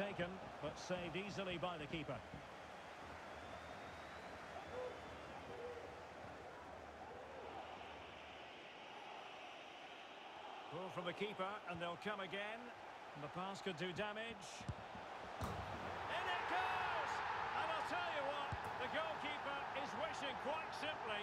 taken, but saved easily by the keeper. Pull from the keeper, and they'll come again. And the pass could do damage. In it goes! And I'll tell you what, the goalkeeper is wishing quite simply.